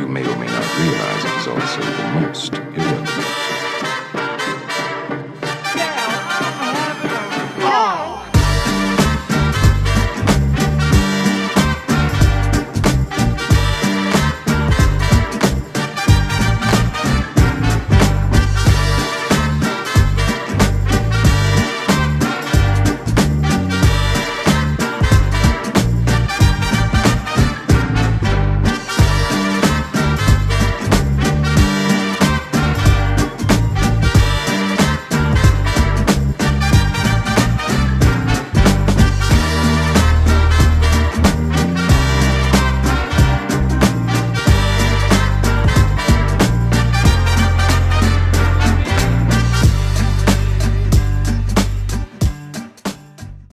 you may or may not realize it is also the most irrelevant.